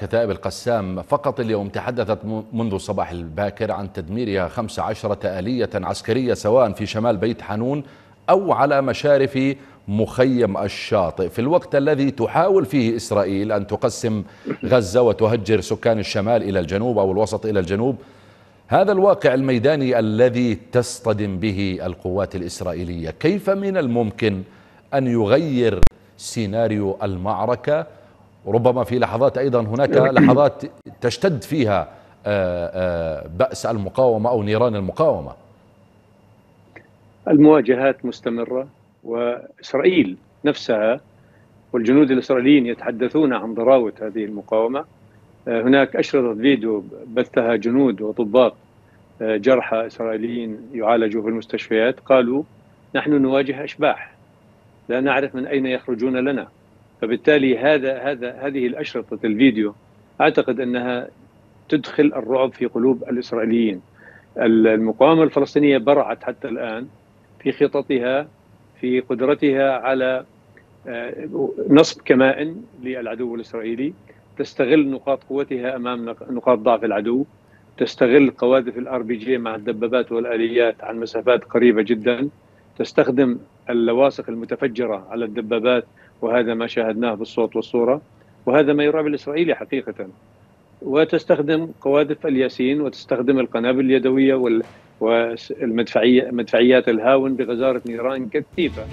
كتائب القسام فقط اليوم تحدثت منذ الصباح الباكر عن تدميرها 15 آلية عسكرية سواء في شمال بيت حانون أو على مشارف مخيم الشاطئ. في الوقت الذي تحاول فيه إسرائيل أن تقسم غزة وتهجر سكان الشمال إلى الجنوب أو الوسط إلى الجنوب هذا الواقع الميداني الذي تصطدم به القوات الإسرائيلية. كيف من الممكن أن يغير سيناريو المعركة ربما في لحظات أيضا هناك لحظات تشتد فيها بأس المقاومة أو نيران المقاومة. المواجهات مستمرة وإسرائيل نفسها والجنود الإسرائيليين يتحدثون عن ضراوة هذه المقاومة. هناك أشرطة فيديو بثها جنود وضباط جرحى إسرائيليين يعالجوا في المستشفيات قالوا نحن نواجه أشباح لا نعرف من أين يخرجون لنا. فبالتالي هذا هذا هذه الأشرطة الفيديو أعتقد أنها تدخل الرعب في قلوب الإسرائيليين. المقاومة الفلسطينية برعت حتى الآن في خططها في قدرتها على نصب كمائن للعدو الإسرائيلي. تستغل نقاط قوتها أمام نقاط ضعف العدو. تستغل قواذف ال RPG مع الدبابات والآليات عن مسافات قريبة جدا. تستخدم اللواصق المتفجرة على الدبابات وهذا ما شاهدناه بالصوت والصورة وهذا ما يرعب الإسرائيلي حقيقة. وتستخدم قواذف الياسين وتستخدم القنابل اليدوية والمدفعيات الهاون بغزارة نيران كثيفة.